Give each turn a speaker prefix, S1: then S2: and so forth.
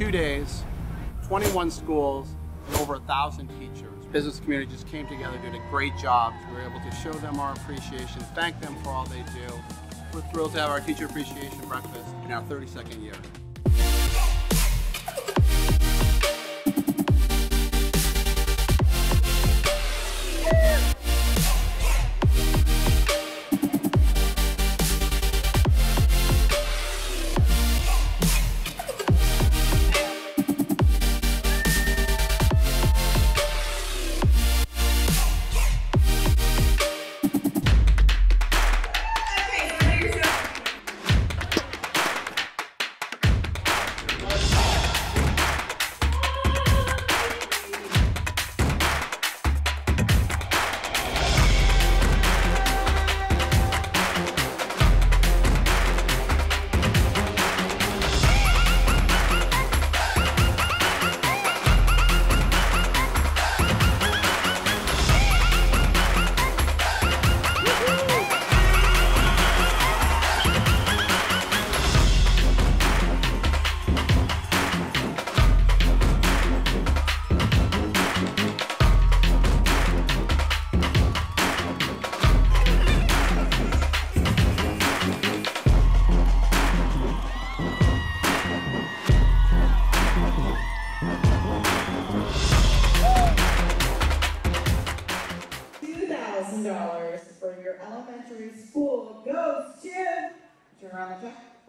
S1: two days, 21 schools, and over a thousand teachers. Business community just came together, did a great job. We were able to show them our appreciation, thank them for all they do. We're thrilled to have our teacher appreciation breakfast in our 32nd year.
S2: $1,000 for your elementary school goes to check.